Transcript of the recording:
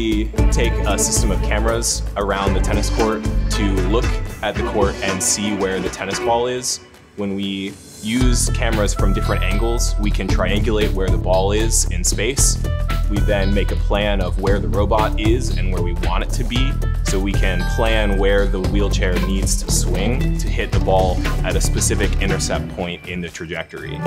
We take a system of cameras around the tennis court to look at the court and see where the tennis ball is. When we use cameras from different angles, we can triangulate where the ball is in space. We then make a plan of where the robot is and where we want it to be, so we can plan where the wheelchair needs to swing to hit the ball at a specific intercept point in the trajectory.